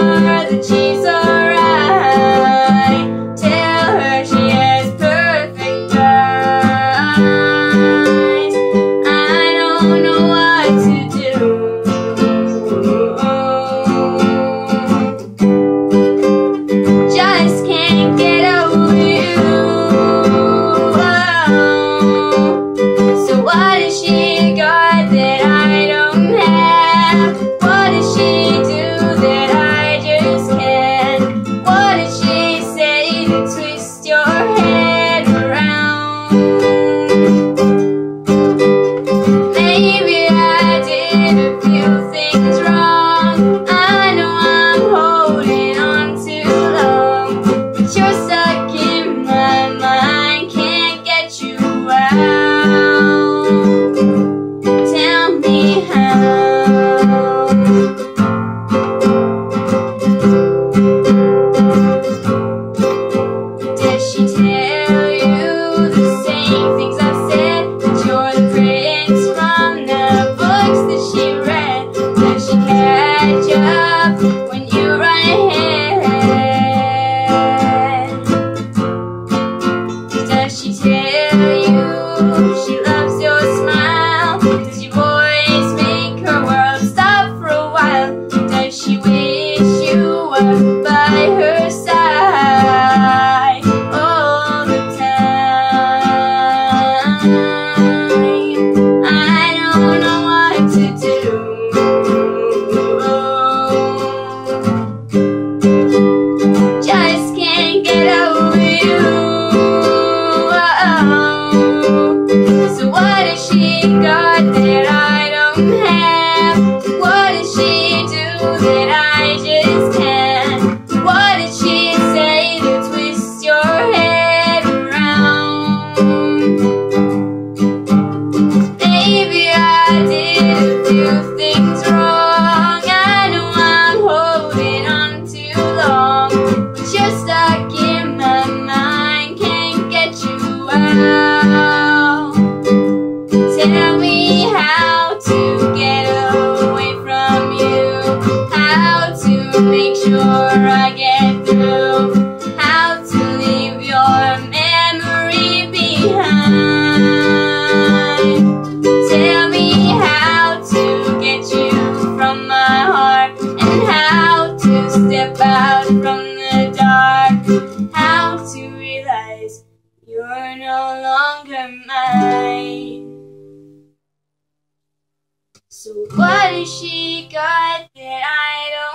that she's alright. Does she have? What does she You're no longer mine. So what has she got that I don't?